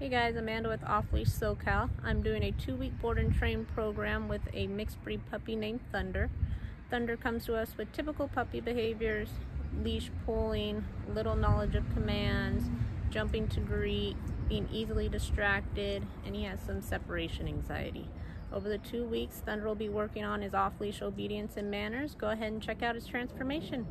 Hey guys, Amanda with Off Leash SoCal. I'm doing a two week board and train program with a mixed breed puppy named Thunder. Thunder comes to us with typical puppy behaviors, leash pulling, little knowledge of commands, jumping to greet, being easily distracted, and he has some separation anxiety. Over the two weeks, Thunder will be working on his off leash obedience and manners. Go ahead and check out his transformation.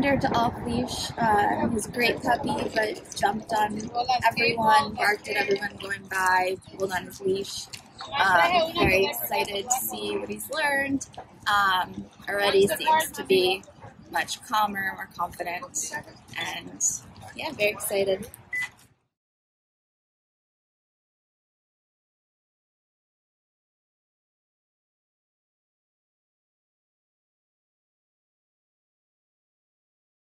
Scared to off leash. Uh, a great puppy, but jumped on everyone, barked at everyone going by, pulled on his leash. Um, very excited to see what he's learned. Um, already seems to be much calmer, more confident, and yeah, very excited.